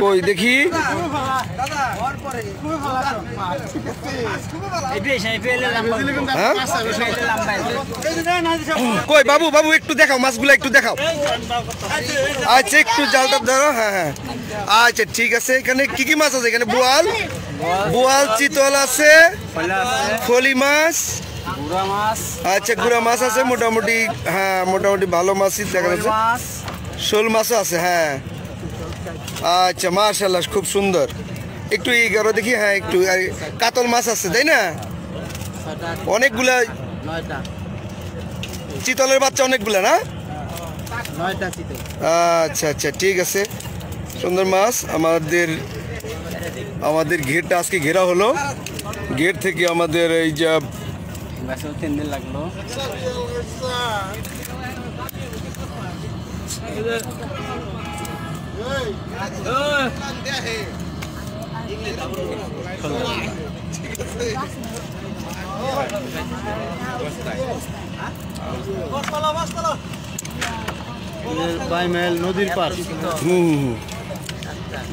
কই, দেখি। হ্যাঁ? কই, বাবু বাবু, একটু দেখাও, মাছগুলো একটু দেখাও। আচ্ছা একটু জালটা ধরো হ্যাঁ হ্যাঁ। আচ্ছা ঠিক আছে, এখানে কি কি মাছ আছে? এখানে বোয়াল বোয়াল, চিতল আছে, ফলি মাছ। আচ্ছা গুড়া মাছ আছে, মোটামুটি হ্যাঁ মোটামুটি ভালো মাছই দেখা যাচ্ছে। শোল মাছও আছে হ্যাঁ। আচ্ছা মার্শাল্লাহ খুব সুন্দর। একটু ই করো দেখি হ্যাঁ একটু কাতল মাছ আছে তাই না? অনেকগুলা চিতলের বাচ্চা অনেকগুলা না? আচ্ছা আচ্ছা ঠিক আছে। সুন্দর মাছ আমাদের আমাদের ঘেরটা আজকে ঘেরা হলো। ঘের থেকে আমাদের এই যে তিন দিন লাগল। বাই মাইল নদীর পার।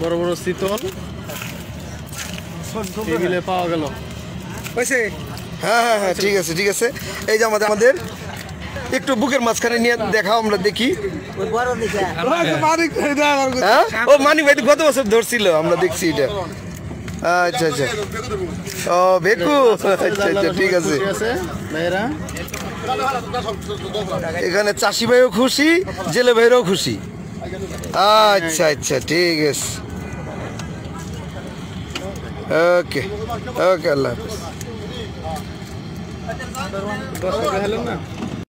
বড় বড় শীতল। পাওয়া গেল। হ্যাঁ হ্যাঁ হ্যাঁ ঠিক আছে ঠিক আছে। এই যে আমাদের আমাদের একটু বুকের মাঝখানে নিয়ে দেখাও, আমরা দেখি। হ্যাঁ? ও মানি ভাই, গত বছর ধরছিল, আমরা দেখছি এটা। আচ্ছা আচ্ছা। ও বেকু আচ্ছা আচ্ছা ঠিক আছে। এখানে চাষি ভাইও খুশি, জেলে ভাইরাও খুশি। আচ্ছা আচ্ছা ঠিক আছে। ওকে ওকে, আল্লাহ হাফিজ।